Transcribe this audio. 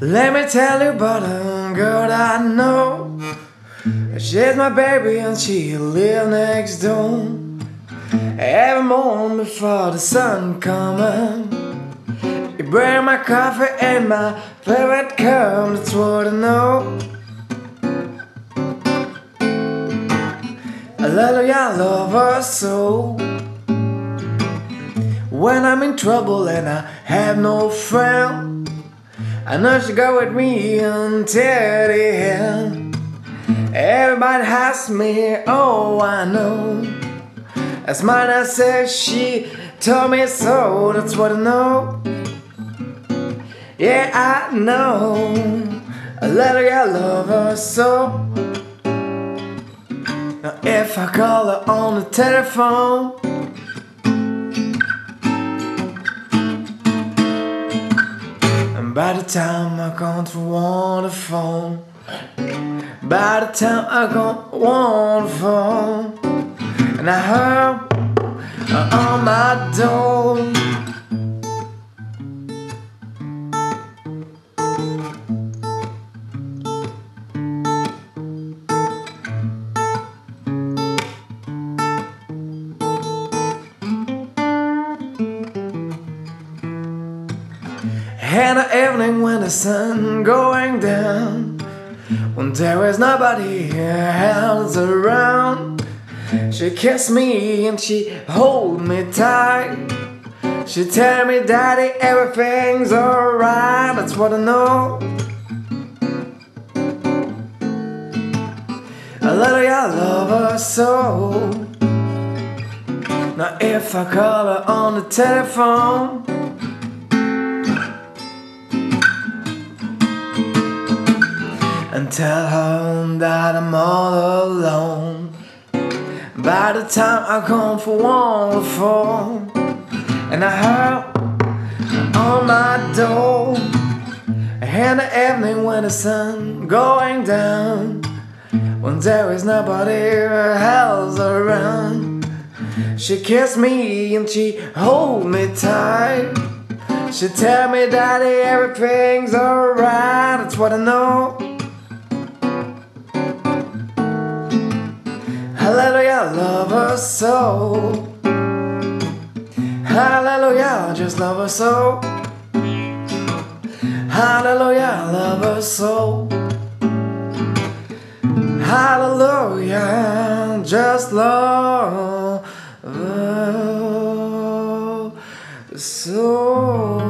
Let me tell you about a girl I know. She's my baby and she lives next door. Every morning before the sun comes, you bring my coffee and my favorite cup. That's what I know. A little young lover so. When I'm in trouble and I have no friend. I know she go with me until the end. Everybody asks me, oh, I know. As mine says she told me so, that's what I know. Yeah, I know. A little girl love her so. Now, if I call her on the telephone. By the time I come to want a phone, by the time I come want a phone, and I heard on my door. And the evening when the sun going down. When there is nobody else around. She kissed me and she hold me tight. She tell me daddy everything's alright. That's what I know. A little I love her so. Now if I call her on the telephone and tell her that I'm all alone. By the time I come for one phone, and I heard on my door, and the evening when the sun going down, when there is nobody else around, she kissed me and she hold me tight. She tell me, Daddy, everything's alright. That's what I know. So. Hallelujah, just love her so. Hallelujah, love her so. Hallelujah, just love her so.